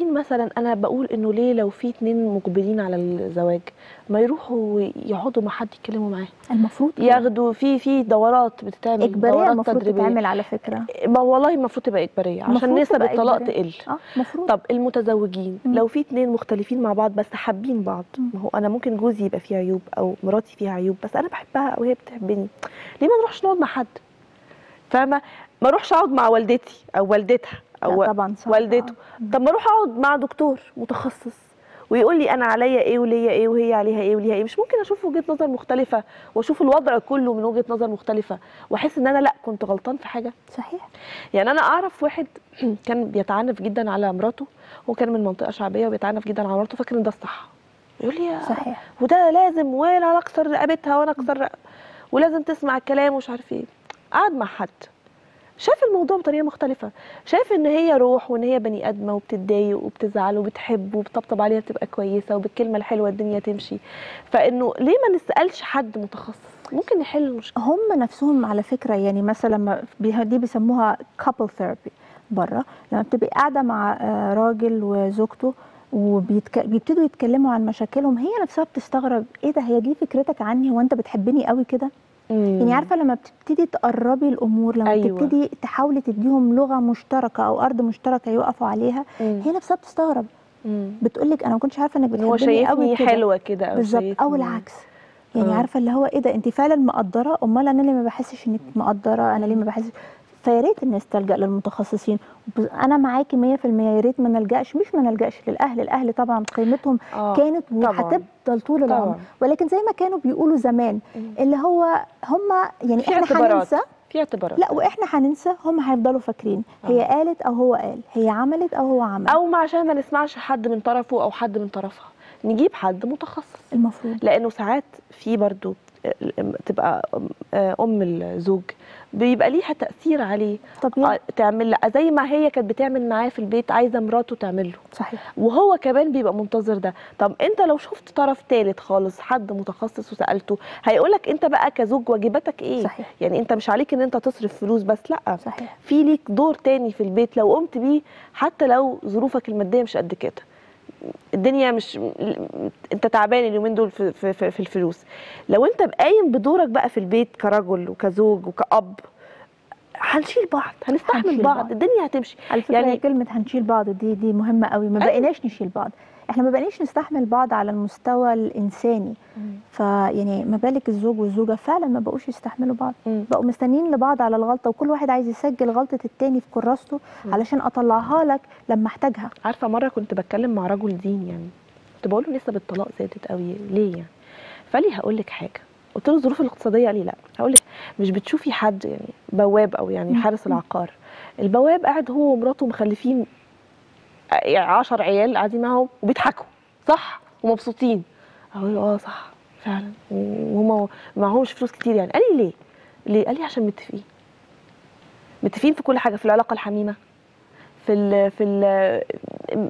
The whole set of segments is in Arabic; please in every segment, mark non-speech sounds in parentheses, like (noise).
المتزوجين مثلا أنا بقول إنه ليه لو في اتنين مقبلين على الزواج؟ ما يروحوا يقعدوا مع حد يتكلموا معاه. المفروض. ياخدوا في في دورات بتتعمل إجبارية دورات المفروض تدريبية. تتعمل على فكرة. ما والله المفروض تبقى إجبارية عشان نسب الطلاق. تقل. آه المفروض. طب المتزوجين مم. لو في اتنين مختلفين مع بعض بس حابين بعض مم. ما هو أنا ممكن جوزي يبقى فيه عيوب أو مراتي فيها عيوب بس أنا بحبها أو هي بتحبني. ليه ما نروحش نقعد مع حد؟ فاهمة؟ ما أروحش أقعد مع والدتي أو والدتها. أو طبعا صعب والدته. طب ما أروح أقعد مع دكتور متخصص ويقول لي أنا عليا إيه وليا إيه وهي عليها إيه وليها إيه. مش ممكن أشوف وجهة نظر مختلفة وأشوف الوضع كله من وجهة نظر مختلفة وأحس إن أنا لأ كنت غلطان في حاجة؟ صحيح. يعني أنا أعرف واحد (clears throat) كان بيتعنف جدا على مراته هو كان من منطقة شعبية وبيتعنف جدا على مراته فاكر إن ده الصح. يقول لي صحيح. وده لازم وأنا أكسر رقبتها وأنا أكسر ولازم تسمع الكلام ومش عارف إيه. قعد مع حد. شاف الموضوع بطريقة مختلفة. شاف إن هي روح وإن هي بني ادمه وبتتضايق وبتزعل وبتحب وبتطبطب عليها بتبقى كويسة وبالكلمة الحلوة الدنيا تمشي. فإنه ليه ما نسألش حد متخصص؟ ممكن يحل المشكلة. هم نفسهم على فكرة يعني مثلا دي بيسموها couple therapy بره لما بتبقي قاعدة مع آه، راجل وزوجته وبيبتدوا يتكلموا عن مشاكلهم هي نفسها بتستغرب إيه ده؟ هي دي فكرتك عني؟ هو أنت بتحبني قوي كده؟ يعني عارفة لما بتبتدي تقربي الأمور لما أيوة. أيوة. تبتدي تحاولي تديهم لغة مشتركة أو أرض مشتركة يقفوا عليها مم. هي نفسها بتستغرب. بتقول لك أنا ما كنتش عارفة إنك بتحبني قوي شايفني كده حلوة كده أو بالظبط أو العكس يعني آه. عارفة اللي هو إيه ده انت فعلا مقدرة أمال أنا ليه ما بحسش إنك مقدرة أنا ليه ما بحسش فيا ريت الناس تلجأ للمتخصصين. أنا معاكي 100% يا ريت ما نلجأش. مش ما نلجأش للأهل. الأهل طبعا قيمتهم آه. كانت. وهتفضل طول العمر. طبعاً. ولكن زي ما كانوا بيقولوا زمان. اللي هو هم يعني إحنا هننسى. في اعتبارات. لا وإحنا هننسى. هم هيفضلوا فاكرين. هي آه. قالت أو هو قال. هي عملت أو هو عمل. أو ما عشان ما نسمعش حد من طرفه أو حد من طرفها. نجيب حد متخصص. المفروض. لأنه ساعات في برضو تبقى أم الزوج بيبقى ليها تأثير عليه. طبيعي آه، تعمل لا زي ما هي كانت بتعمل معاه في البيت عايزة مراته تعمل له. صحيح. وهو كمان بيبقى منتظر ده. طب انت لو شفت طرف ثالث خالص حد متخصص وسألته هيقولك انت بقى كزوج واجباتك إيه؟ صحيح. يعني انت مش عليك ان انت تصرف فلوس بس لا. صحيح. في ليك دور تاني في البيت لو قمت بيه حتى لو ظروفك المادية مش قد كده. الدنيا مش انت تعبان اليومين دول في, في, في, الفلوس. لو انت قايم بدورك بقى في البيت كرجل وكزوج وكأب هنشيل بعض هنستحمل بعض. بعض. الدنيا هتمشي على فكرة يعني كلمة هنشيل بعض دي دي مهمة قوي ما. بقيناش نشيل بعض إحنا ما بقيناش نستحمل بعض على المستوى الإنساني فيعني ما بالك الزوج والزوجة فعلا ما بقوش يستحملوا بعض مم. بقوا مستنيين لبعض على الغلطة وكل واحد عايز يسجل غلطة التاني في كراسته مم. علشان أطلعها لك لما أحتاجها عارفة مرة كنت بتكلم مع رجل دين يعني كنت بقول له نسب الطلاق زادت قوي ليه يعني فقال لي هقول لك حاجة قلت له الظروف الاقتصادية؟ قال لي لا. هقول لك مش بتشوفي حد يعني بواب أو يعني. حارس العقار. البواب قاعد هو ومراته مخلفين 10 عيال قاعدين معاهم وبيضحكوا صح؟ ومبسوطين. أقول له آه صح فعلا. وهما معهمش فلوس كتير يعني. قال لي ليه؟ ليه؟ قال لي عشان متفقين. متفقين في كل حاجة في العلاقة الحميمه في ال في ال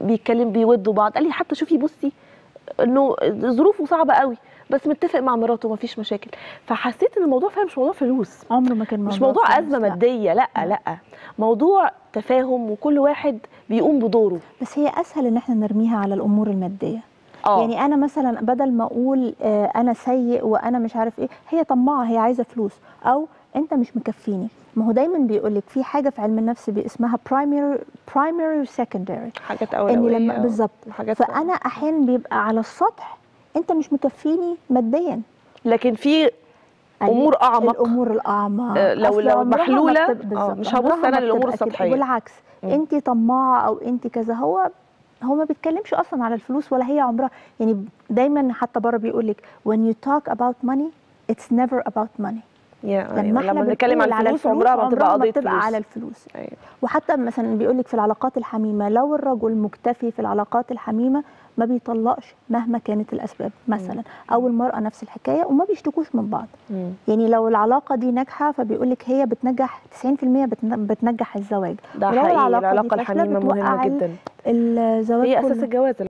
بيتكلم بيودوا بعض. قال لي حتى شوفي بصي إنه ظروفه صعبة قوي. بس متفق مع مراته مفيش مشاكل. فحسيت إن الموضوع فعلا مش موضوع فلوس. عمره ما كان مش موضوع فلوس، أزمة لا. مادية لا لا. موضوع تفاهم وكل واحد بيقوم بدوره. بس هي أسهل إن إحنا نرميها على الأمور المادية. آه. يعني أنا مثلا بدل ما أقول آه، أنا سيء وأنا مش عارف إيه هي طماعة هي عايزة فلوس. أو أنت مش مكفيني. ما هو دايما بيقول لك في حاجة في علم النفس اسمها primary primary و secondary حاجات إني اولويه لما و- بالظبط. فأنا أحيانا بيبقى على السطح انت مش مكفيني ماديا لكن في أيوة، أمور أعمق الأمور الأعمق آه، لو- لو بتبقى- آه، مش هبص بتبقى كده. السطحية. بالعكس. انت طماعة أو انت كذا هو هو ما بيتكلمش أصلا على الفلوس ولا هي عمرها يعني دايما حتى بره بيقول لك when you talk about money it's never about money يعني لما إحنا بنتكلم عن الفلوس عمرها ما تبقى قضية بتبقى فلوس. على الفلوس. أيوة. وحتى مثلا بيقول لك في العلاقات الحميمة لو الرجل مكتفي في العلاقات الحميمة ما بيطلقش مهما كانت الأسباب مثلا. أو المرأة نفس الحكاية وما بيشتكوش من بعض. مم. يعني لو العلاقة دي ناجحة فبيقول لك هي بتنجح 90% بتن- بتنجح الزواج. ده حقيقي العلاقة الحميمة مهمة جدا. الزواج هي أساس الجواز.